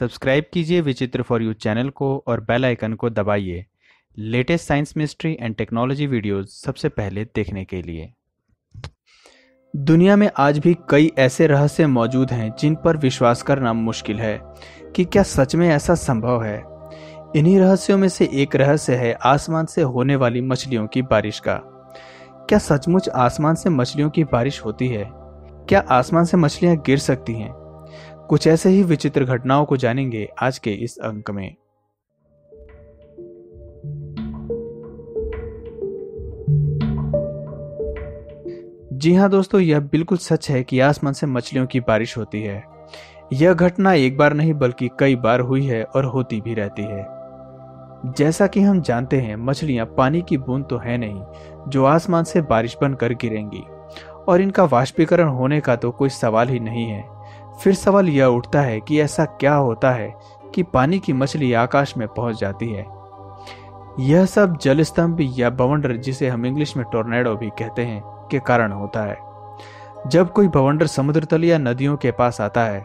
Subscribe कीजिए विचित्र for you channel को और बेल आइकन को दबाइए। Latest science mystery and technology videos सबसे पहले देखने के लिए। दुनिया में आज भी कई ऐसे रहस्य मौजूद हैं जिन पर विश्वास करना मुश्किल है कि क्या सच में ऐसा संभव है। इन्हीं रहस्यों में से एक रहस्य है आसमान से होने वाली मछलियों की बारिश का। क्या सचमुच आसमान से मछलियों की बारिश होती है? क्या आसमान से मछलियाँ गिर सकती हैं? कुछ ऐसे ही विचित्र घटनाओं को जानेंगे आज के इस अंक में। जी हाँ दोस्तों, यह बिल्कुल सच है कि आसमान से मछलियों की बारिश होती है। यह घटना एक बार नहीं, बल्कि कई बार हुई है और होती भी रहती है। जैसा कि हम जानते हैं, मछलियाँ पानी की बूंद तो है नहीं, जो आसमान से बारिश बनकर गिरेंगी। और इनका वाष्पीकरण होने का तो कोई सवाल ही नहीं है। फिर सवाल यह उठता है कि ऐसा क्या होता है कि पानी की मछली आकाश में पहुँच जाती है? यह सब जल स्तंभ या बवंडर जिसे हम इंग्लिश में टोर्नेडो भी कहते हैं, के कारण होता है। जब कोई बवंडर समुद्र तल या नदियों के पास आता है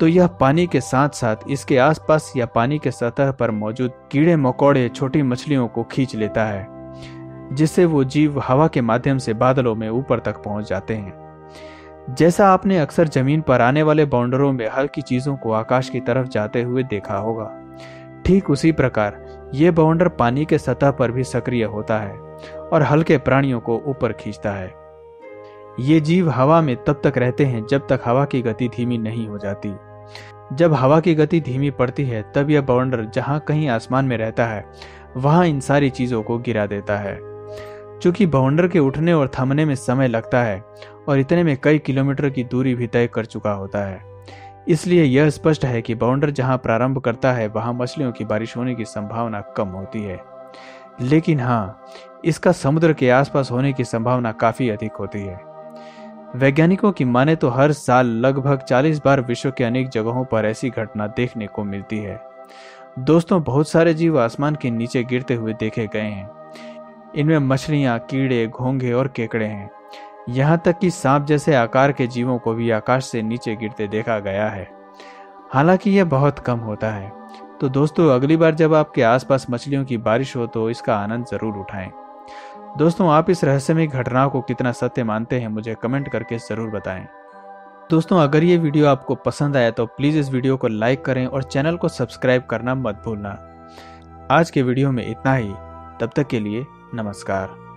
तो यह पानी के साथ साथ इसके आसपास या पानी के सतह पर मौजूद कीड़े मकोड़े छोटी मछलियों को खींच लेता है, जिससे वो जीव हवा के माध्यम से बादलों में ऊपर तक पहुँच जाते हैं। जैसा आपने अक्सर ज़मीन पर आने वाले बाउंडरों में हल्की चीज़ों को आकाश की तरफ़ जाते हुए देखा होगा। ठीक उसी प्रकार, ये बाउंडर पानी के सतह पर भी सक्रिय होता है और हल्के प्राणियों को ऊपर खींचता है। ये जीव हवा में तब तक रहते हैं जब तक हवा की गति धीमी नहीं हो जाती। जब हवा की गति धीमी पड़ती है, तब यह बाउंडर जहाँ कहीं आसमान में रहता है, वहाँ इन सारी चीज़ों को गिरा देता है। चूँकि बाउंडर के उठने और थमने में समय लगता है और इतने में कई किलोमीटर की दूरी भी तय कर चुका होता है। इसलिए यह स्पष्ट है कि बाउंडर जहाँ प्रारंभ करता है, वहाँ मछलियों की बारिश होने की संभावना कम होती है। लेकिन हाँ इसका समुद्र के आसपास होने की संभावना काफ़ी अधिक होती है। वैज्ञानिकों की माने तो हर साल लगभग 40 बार विश्व के अनेक जगहों पर ऐसी घटना देखने को मिलती है। दोस्तों, बहुत सारे जीव आसमान के नीचे गिरते हुए देखे गए हैं। इनमें मछलियाँ, कीड़े, घोंघे और केकड़े हैं। यहाँ तक कि सांप जैसे आकार के जीवों को भी आकाश से नीचे गिरते देखा गया है। हालाँकि यह बहुत कम होता है। तो दोस्तों, अगली बार जब आपके आसपास मछलियों की बारिश हो तो इसका आनंद ज़रूर उठाएँ। दोस्तों, आप इस रहस्यमय घटनाओं को कितना सत्य मानते हैं, मुझे कमेंट करके ज़रूर बताएँ। दोस्तों, अगर ये वीडियो आपको पसंद आया तो प्लीज़ इस वीडियो को लाइक करें और चैनल को सब्सक्राइब करना मत भूलना। आज के वीडियो में इतना ही। तब तक के लिए नमस्कार।